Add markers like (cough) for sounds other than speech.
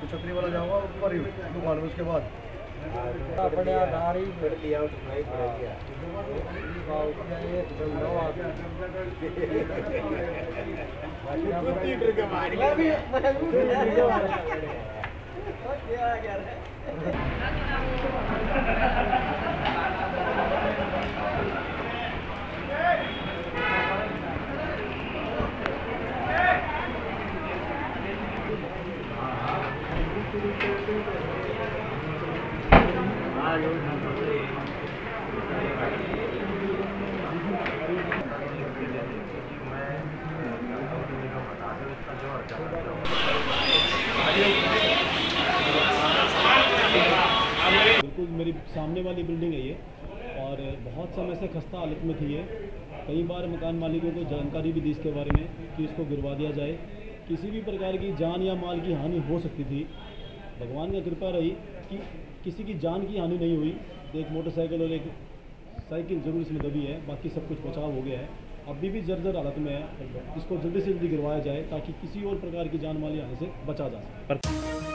तो छतरी वाला जाऊँगा ऊपर ही दुकान में उसके बाद। अपने आधार ही कर दिया उठाई (laughs) (laughs) पड़ गया कुत्ती डर के मार गया बिल्कुल मेरी सामने वाली बिल्डिंग है ये, और बहुत समय से खस्ता हालत में थी ये। कई बार मकान मालिकों को जानकारी भी दी इसके बारे में कि इसको गिरवा दिया जाए। किसी भी प्रकार की जान या माल की हानि हो सकती थी। भगवान का कृपा रही कि किसी की जान की हानि नहीं हुई। एक मोटरसाइकिल और एक साइकिल ज़रूर इसमें दबी है, बाकी सब कुछ बचाव हो गया है। अभी भी जर्जर हालत में है, इसको जल्दी से जल्दी गिरवाया जाए ताकि किसी और प्रकार की जान माली आने से बचा जा सके।